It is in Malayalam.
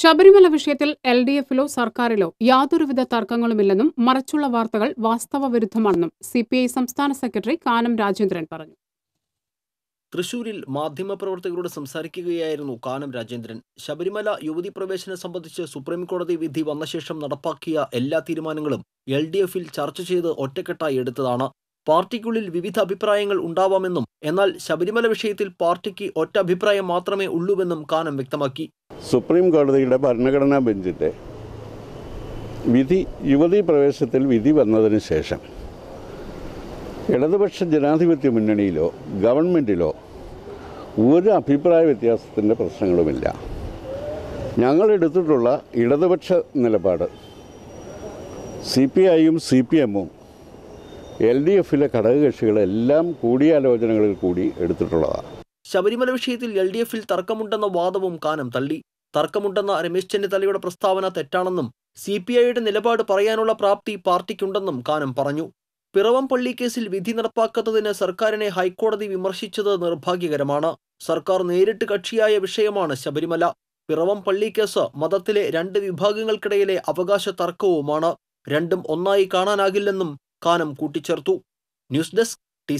ശബരിമല വിഷയത്തിൽ എൽ ഡി എഫിലോ സർക്കാരിലോ യാതൊരുവിധ തർക്കങ്ങളുമില്ലെന്നും മറച്ചുള്ള വാർത്തകൾ വാസ്തവവിരുദ്ധമാണെന്നും സി പി ഐ സംസ്ഥാന സെക്രട്ടറി കാനം രാജേന്ദ്രൻ പറഞ്ഞു. തൃശൂരിൽ മാധ്യമപ്രവർത്തകരോട് സംസാരിക്കുകയായിരുന്നു കാനം രാജേന്ദ്രൻ. ശബരിമല യുവതി പ്രവേശനം സംബന്ധിച്ച് സുപ്രീംകോടതി വിധി വന്ന ശേഷം നടപ്പാക്കിയ എല്ലാ തീരുമാനങ്ങളും എൽ ഡി എഫിൽ ചർച്ച ചെയ്ത് ഒറ്റക്കെട്ടായി എടുത്തതാണ്. പാർട്ടിക്കുള്ളിൽ വിവിധ അഭിപ്രായങ്ങൾ ഉണ്ടാവാമെന്നും എന്നാൽ ശബരിമല വിഷയത്തിൽ പാർട്ടിക്ക് ഒറ്റ അഭിപ്രായം മാത്രമേ ഉള്ളൂവെന്നും കാനം വ്യക്തമാക്കി. സുപ്രീം കോടതിയുടെ ഭരണഘടനാ ബെഞ്ചിന്റെ വിധി യുവതീ പ്രവേശത്തിൽ വിധി വന്നതിന് ശേഷം ഇടതുപക്ഷ ജനാധിപത്യ മുന്നണിയിലോ ഗവൺമെന്റിലോ ഒരു അഭിപ്രായ വ്യത്യാസത്തിന്റെ പ്രശ്നങ്ങളുമില്ല. ഞങ്ങളെടുത്തിട്ടുള്ള ഇടതുപക്ഷ നിലപാട് സി പി ഐയും സി പി എമ്മും എൽ ഡി എഫിലെ ഘടകകക്ഷികളെല്ലാം കൂടിയാലോചനകളിൽ കൂടി എടുത്തിട്ടുള്ളതാണ് ശബരിമല വിഷയത്തിൽ എൽ ഡി എഫിൽ തർക്കമുണ്ടെന്ന വാദവും കാനം തള്ളി. തർക്കമുണ്ടെന്ന രമേശ് ചെന്നിത്തലയുടെ പ്രസ്താവന തെറ്റാണെന്നും സി പി ഐയുടെ നിലപാട് പറയാനുള്ള പ്രാപ്തി പാർട്ടിക്കുണ്ടെന്നും കാനം പറഞ്ഞു. പിറവം പള്ളി കേസിൽ വിധി നടപ്പാക്കാത്തതിന് സർക്കാരിനെ ഹൈക്കോടതി വിമർശിച്ചത് നിർഭാഗ്യകരമാണ്. സർക്കാർ നേരിട്ട് കക്ഷിയായ വിഷയമാണ് ശബരിമല. പിറവം പള്ളി കേസ് മതത്തിലെ രണ്ട് വിഭാഗങ്ങൾക്കിടയിലെ അവകാശ തർക്കവുമാണ്. രണ്ടും ഒന്നായി കാണാനാകില്ലെന്നും കാനം കൂട്ടിച്ചേർത്തു. News desk T